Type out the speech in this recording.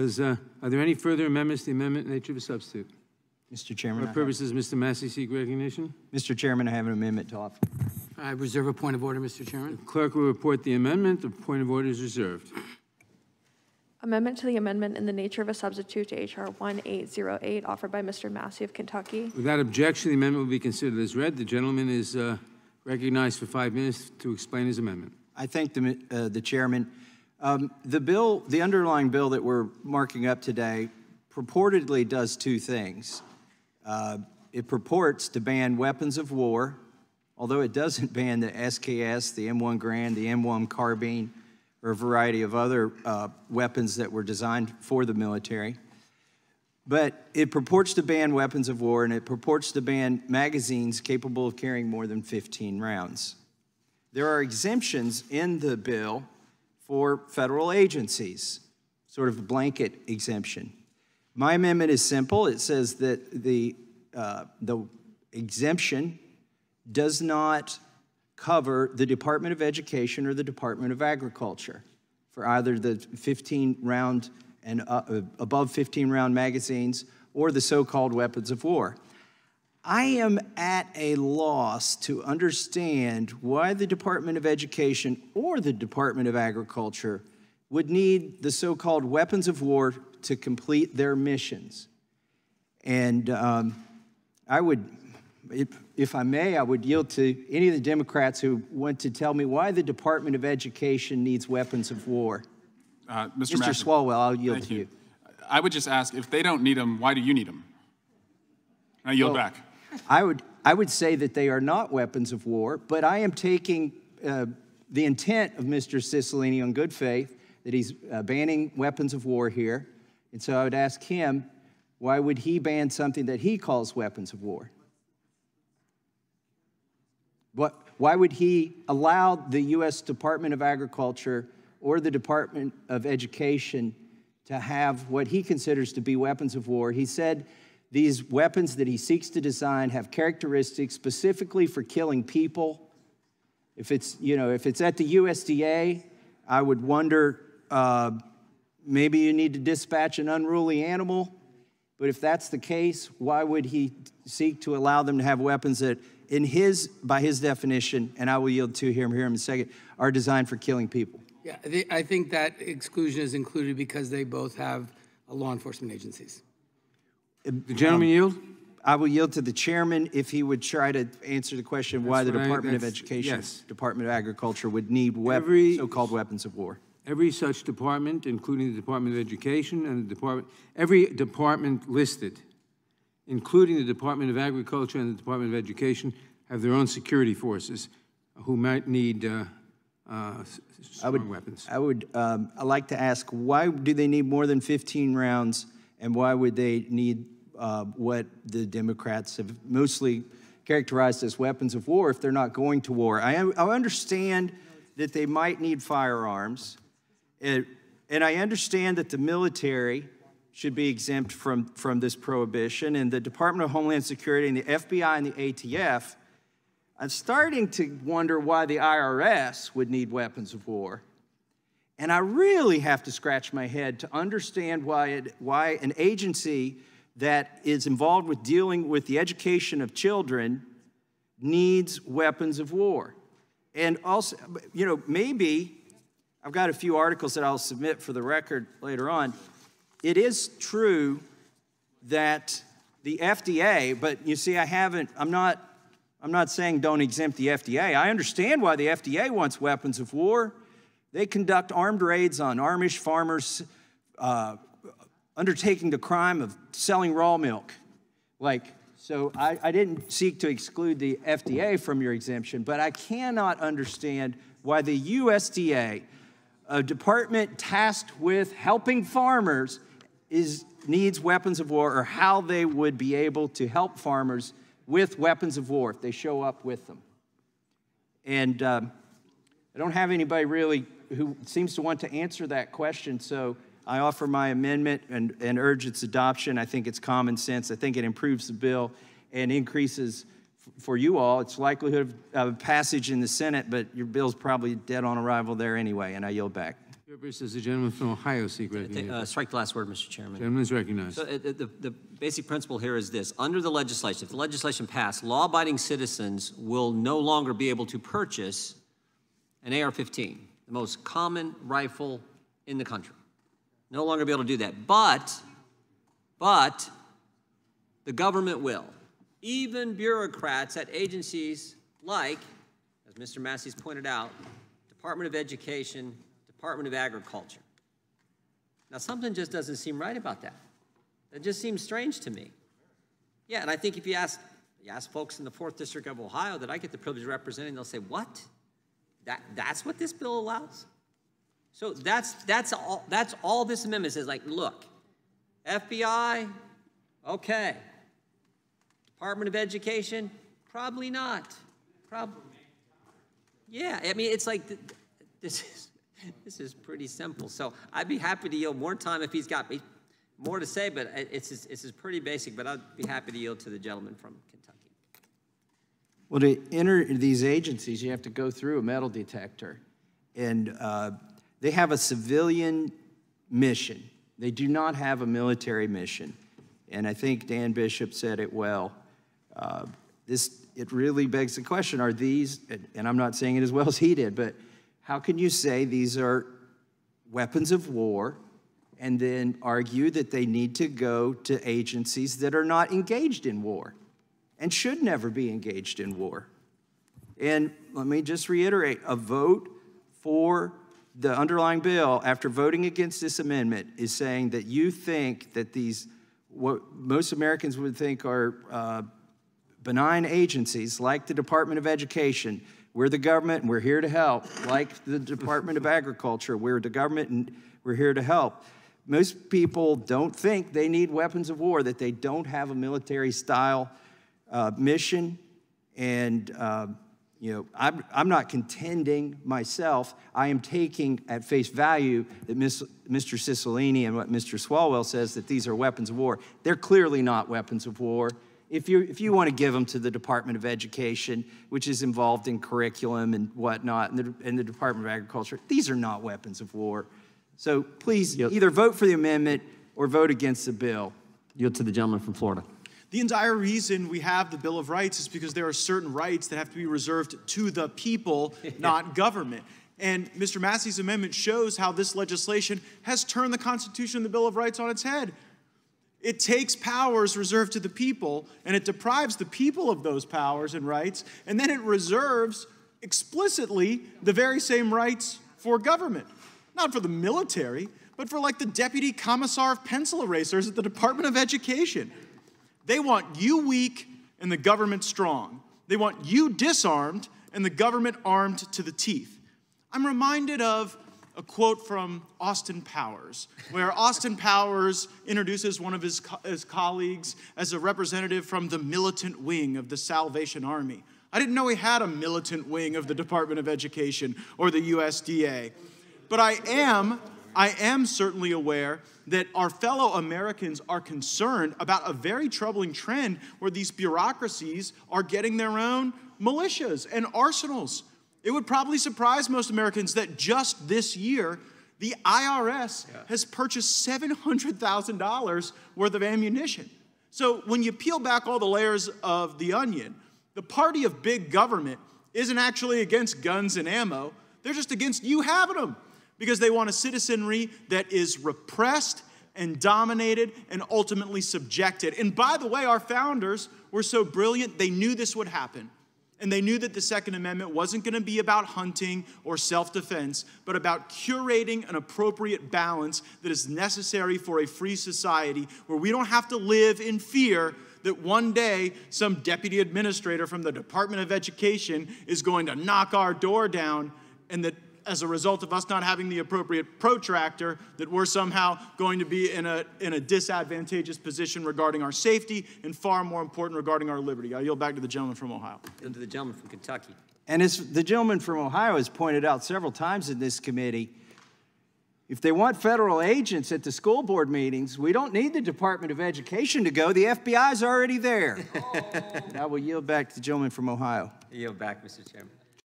Is, uh, Are there any further amendments to the amendment in nature of a substitute? Mr. Chairman, I what have- purposes, Mr. Massie seek recognition? Mr. Chairman, I have an amendment to offer. I reserve a point of order, Mr. Chairman. The Clerk will report the amendment. The point of order is reserved. Amendment to the amendment in the nature of a substitute to H.R. 1808, offered by Mr. Massie of Kentucky. Without objection, the amendment will be considered as read. The gentleman is uh, recognized for five minutes to explain his amendment. I thank the, uh, the chairman. Um, the bill, the underlying bill that we're marking up today purportedly does two things. Uh, it purports to ban weapons of war, although it doesn't ban the SKS, the M1 Garand, the M1 carbine, or a variety of other uh, weapons that were designed for the military. But it purports to ban weapons of war and it purports to ban magazines capable of carrying more than 15 rounds. There are exemptions in the bill for federal agencies, sort of a blanket exemption. My amendment is simple. It says that the, uh, the exemption does not cover the Department of Education or the Department of Agriculture for either the 15 round and uh, above 15 round magazines or the so called weapons of war. I am at a loss to understand why the Department of Education or the Department of Agriculture would need the so called weapons of war to complete their missions. And um, I would, if, if I may, I would yield to any of the Democrats who want to tell me why the Department of Education needs weapons of war. Uh, Mr. Mr. Swalwell, I'll yield to you. you. I would just ask, if they don't need them, why do you need them? I yield Well, back. I would, I would say that they are not weapons of war, but I am taking uh, the intent of Mr. Cicilline on good faith, that he's uh, banning weapons of war here. And so I would ask him, why would he ban something that he calls weapons of war? What, why would he allow the U.S. Department of Agriculture or the Department of Education to have what he considers to be weapons of war? He said these weapons that he seeks to design have characteristics specifically for killing people. If it's, you know, if it's at the USDA, I would wonder uh, maybe you need to dispatch an unruly animal. But if that's the case, why would he seek to allow them to have weapons that, in his, by his definition, and I will yield to him here in a second, are designed for killing people? Yeah, I think that exclusion is included because they both have uh, law enforcement agencies. The gentleman yield? I will yield to the chairman if he would try to answer the question why the That's what I- Department of that's- Education, yes. Department of Agriculture would need so-called weapons of war. Every such department, including the Department of Education and the Department, every department listed, including the Department of Agriculture and the Department of Education, have their own security forces who might need uh, uh, s- strong weapons. I would, um, i like to ask, why do they need more than 15 rounds, and why would they need uh, what the Democrats have mostly characterized as weapons of war if they're not going to war? I, I understand that they might need firearms, and, and I understand that the military should be exempt from, from this prohibition, and the Department of Homeland Security and the FBI and the ATF I'm starting to wonder why the IRS would need weapons of war. And I really have to scratch my head to understand why, it, why an agency that is involved with dealing with the education of children needs weapons of war. And also, you know, maybe I've got a few articles that I'll submit for the record later on. It is true that the FDA, but you see, I haven't, I'm not I'm not saying don't exempt the FDA. I understand why the FDA wants weapons of war. They conduct armed raids on Amish farmers uh, undertaking the crime of selling raw milk. Like, so I, I didn't seek to exclude the FDA from your exemption, but I cannot understand why the USDA, a department tasked with helping farmers, is, needs weapons of war or how they would be able to help farmers with weapons of war if they show up with them. And um, I don't have anybody really who seems to want to answer that question, so I offer my amendment and, and urge its adoption. I think it's common sense. I think it improves the bill and increases f- for you all its likelihood of, of passage in the Senate, but your bill's probably dead on arrival there anyway, and I yield back. Chairperson, does the gentleman from Ohio seek Uh, recognition? Strike the last word, Mr. Chairman. Gentleman is recognized. So uh, the, the, the basic principle here is this. Under the legislation, if the legislation passed, law-abiding citizens will no longer be able to purchase an AR-15, the most common rifle in the country. No longer be able to do that. But, but, the government will. Even bureaucrats at agencies like, as Mr. Massie's pointed out, Department of Education, Department of Agriculture. Now, something just doesn't seem right about that. That just seems strange to me. Yeah, and I think if you ask, you ask folks in the Fourth District of Ohio that I get the privilege of representing, they'll say, "What? That that's what this bill allows?" So that's that's all that's all this amendment says. Like, look, FBI, okay. Department of Education, probably not. Probably. Yeah, I mean, it's like th- th- this is this is pretty simple. So I'd be happy to yield more time if he's got more to say, but it- it's it's pretty basic. But I'd be happy to yield to the gentleman from Kentucky. Well, to enter these agencies, you have to go through a metal detector. And uh, they have a civilian mission. They do not have a military mission. And I think Dan Bishop said it well. Uh, This, it really begs the question, are these, and- and I'm not saying it as well as he did, but how can you say these are weapons of war and then argue that they need to go to agencies that are not engaged in war and should never be engaged in war? And let me just reiterate a vote for the underlying bill after voting against this amendment is saying that you think that these, what most Americans would think are uh, benign agencies like the Department of Education, we're the government and we're here to help, like the Department of Agriculture, we're the government and we're here to help. Most people don't think they need weapons of war, that they don't have a military style uh, mission. And, uh, you know, I'm, I'm not contending myself. I am taking at face value that Miss, Mr. Cicilline and what Mr. Swalwell says that these are weapons of war. They're clearly not weapons of war. If you, if you want to give them to the Department of Education, which is involved in curriculum and whatnot, and the, and the Department of Agriculture, these are not weapons of war. So please either vote for the amendment or vote against the bill. Yield to the gentleman from Florida. The entire reason we have the Bill of Rights is because there are certain rights that have to be reserved to the people, not government. And Mr. Massie's amendment shows how this legislation has turned the Constitution and the Bill of Rights on its head. It takes powers reserved to the people and it deprives the people of those powers and rights, and then it reserves explicitly the very same rights for government. Not for the military, but for like the deputy commissar of pencil erasers at the Department of Education. They want you weak and the government strong. They want you disarmed and the government armed to the teeth. I'm reminded of a quote from Austin Powers, where Austin Powers introduces one of his, co- his colleagues as a representative from the militant wing of the Salvation Army. I didn't know he had a militant wing of the Department of Education or the USDA. But I am, I am certainly aware that our fellow Americans are concerned about a very troubling trend where these bureaucracies are getting their own militias and arsenals. It would probably surprise most Americans that just this year, the IRS has purchased $700,000 worth of ammunition. So when you peel back all the layers of the onion, the party of big government isn't actually against guns and ammo, they're just against you having them because they want a citizenry that is repressed and dominated and ultimately subjected. And by the way, our founders were so brilliant, they knew this would happen. And they knew that the Second Amendment wasn't going to be about hunting or self defense, but about curating an appropriate balance that is necessary for a free society where we don't have to live in fear that one day some deputy administrator from the Department of Education is going to knock our door down and that as a result of us not having the appropriate protractor, that we're somehow going to be in a, in a disadvantageous position regarding our safety and far more important regarding our liberty. I yield back to the gentleman from Ohio. Yield to the gentleman from Kentucky. And as the gentleman from Ohio has pointed out several times in this committee, if they want federal agents at the school board meetings, we don't need the Department of Education to go. The FBI is already there. now we'll yield back to the gentleman from Ohio. I Yield back, Mr. Chairman.